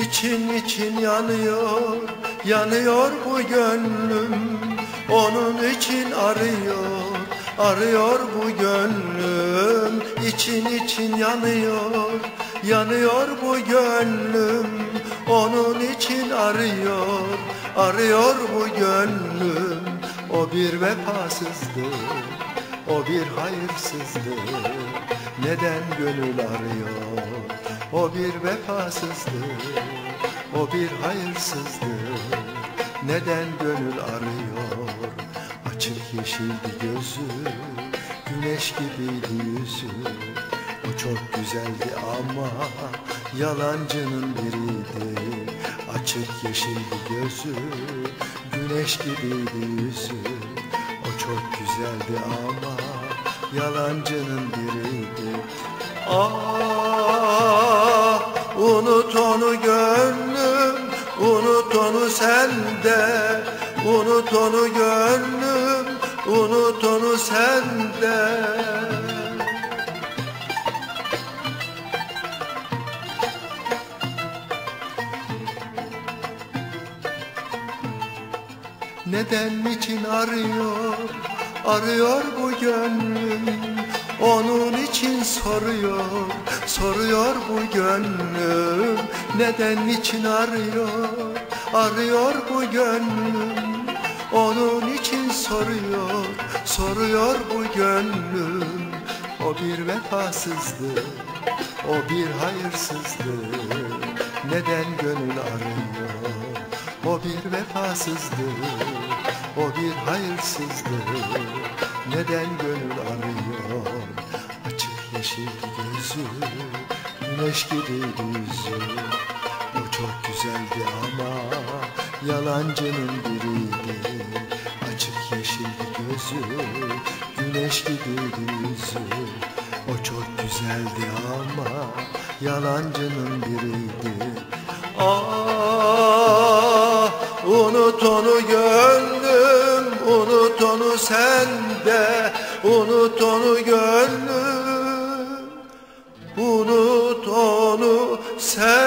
için için yanıyor Yanıyor bu gönlüm. Onun için arıyor Arıyor bu gönlüm. İçin için yanıyor Yanıyor bu gönlüm. Onun için arıyor Arıyor bu gönlüm. O bir vefasızdır O bir hayırsızdır. Neden gönül arıyor O bir vefasızdır O bir hayırsızdır. Neden gönül arıyor? Açık yeşildi gözü Güneş gibiydi yüzü. O çok güzeldi ama Yalancının biriydi Açık yeşildi gözü Güneş gibiydi yüzü. O çok güzeldi ama Yalancının biriydi Ah unut onu gönlüm Unut onu sende. Unut onu gönlüm Unut onu sende. Neden için arıyor Arıyor bu gönlüm? Onun için soruyor Soruyor bu gönlüm. Neden için arıyor? Arıyor bu gönlüm. Onun için soruyor Soruyor bu gönlüm. O bir vefasızdır O bir hayırsızdır. Neden gönül arıyor? O bir vefasızdır O bir hayırsızdır. Neden gönül gözü Güneş gibi yüzü. O çok güzeldi ama Yalancının biriydi. Açık yeşil gözü Güneş gibiydi yüzü. O çok güzeldi ama Yalancının biriydi. Ah unut onu gönlüm Unut onu sende Unut onu gönlüm Unut onu sen